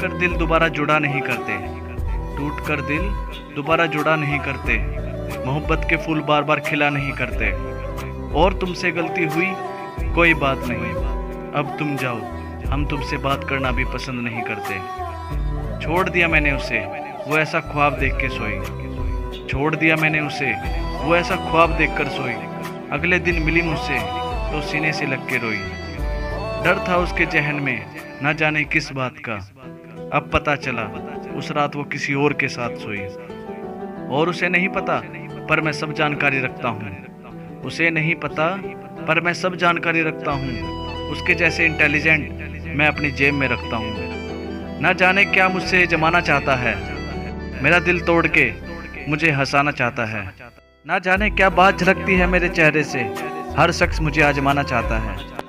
कर दिल दोबारा जुड़ा नहीं करते। टूट कर दिल दोबारा जुड़ा नहीं करते। मोहब्बत के फूल बार बार खिला नहीं करते। और तुमसे गलती हुई कोई बात नहीं। अब तुम जाओ। हम तुमसे बात करना भी पसंद नहीं करते। छोड़ दिया मैंने उसे। वो ऐसा ख्वाब देख के सोई। छोड़ दिया मैंने उसे। वो ऐसा ख्वाब देख कर सोई। अगले दिन मिली मुझसे तो सीने से लग के रोई। डर था उसके जहन में, न जाने किस बात का। अब पता चला, उस रात वो किसी और के साथ सोई। और उसे नहीं पता, पर मैं सब जानकारी रखता हूँ। उसे नहीं पता, पर मैं सब जानकारी रखता हूँ। उसके जैसे इंटेलिजेंट मैं अपनी जेब में रखता हूँ। न जाने क्या मुझसे जमाना चाहता है। मेरा दिल तोड़ के मुझे हंसाना चाहता है। ना जाने क्या बात झलकती है मेरे चेहरे से। हर शख्स मुझे आजमाना चाहता है।